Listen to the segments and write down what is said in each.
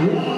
Yeah.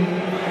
Amen.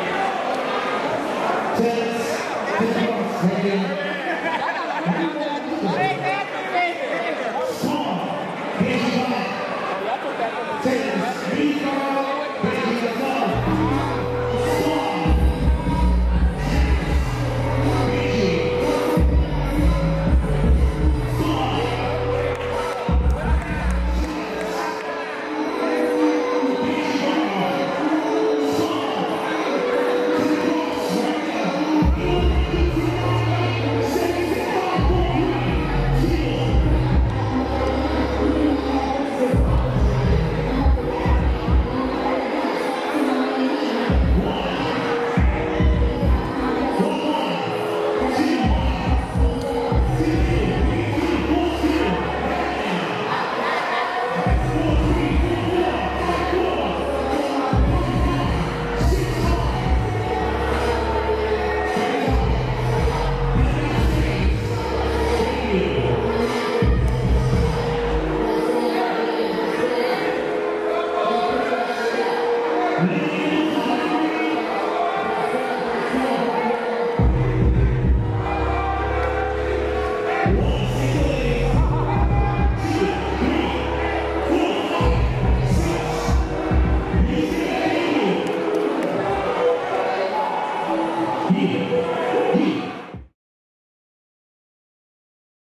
Amen.